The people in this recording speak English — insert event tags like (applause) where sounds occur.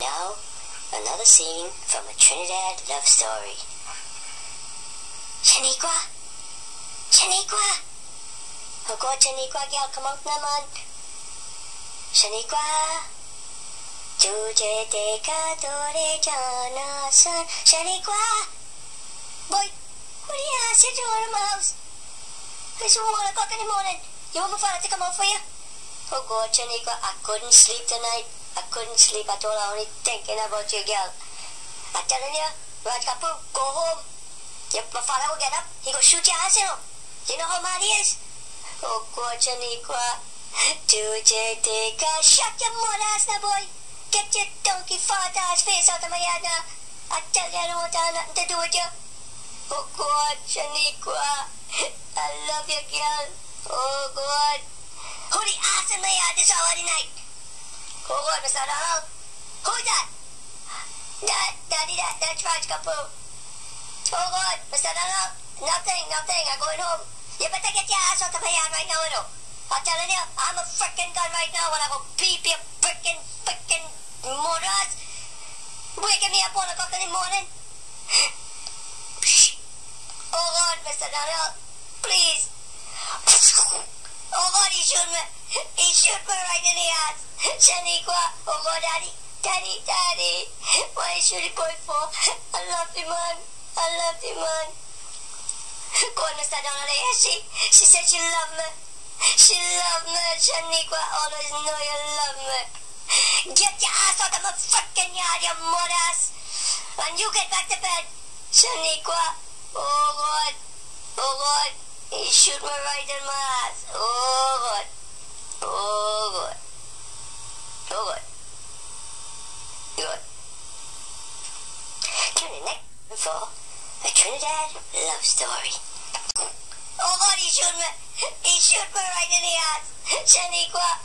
Now, another scene from a Trinidad love story. Shaniqua! Shaniqua! Oh, go, Shaniqua, girl, come out naman. Shaniqua! तुझे देखा तोरे जाना sir Shaniqua Boy, what are you asking to our mouths? It's one o'clock in the morning. You want my father to come out for you? Oh God, Shaniqua, I couldn't sleep tonight. I couldn't sleep at all. I only thinking about you, girl. I'm telling you, Raj Kapoor, go home. Your, my father will get up. He will shoot your ass, you know. You know how mad he is? Oh, Kwachanikwa, tujhe dekha. Shut your mud ass now, boy. Get your donkey fart ass face out of my yard now. I tell you, I don't want nothing to do with you. Oh, God, Shaniqua. (laughs) I love you, girl. Oh, God. Who the ass in my yard this hour night? Oh God, Mr. Donald. Who's that? Daddy, that, that's Raj Kapoor. Oh God, Mr. Donald. Nothing, nothing. I'm going home. You better get your ass out of hand right now, you know. I'm telling you, I'm a freaking gun right now and I will beep your freaking, freaking mothers. Waking me up one o'clock in the morning. Oh God, Mr. Donald, please. Oh God, he shoot me. He shoot me right ass. Shaniqua, oh God, Daddy, Daddy, Daddy. Why you shoot the boy for? I love the man. I love the man. Go on, Mr. Donald, yeah, she, she said she loved me. She loved me. Shaniqua, always know you love me. Get your ass out of my fucking yard, you mud-ass. And you get back to bed. Shaniqua, oh God, oh God. He shoot me right in my ass. Oh God. Oh God. Oh God. Good. Tune in next for a Trinidad love story. Oh God, he shoot me. He shoot me right in the ass. Shaniqua.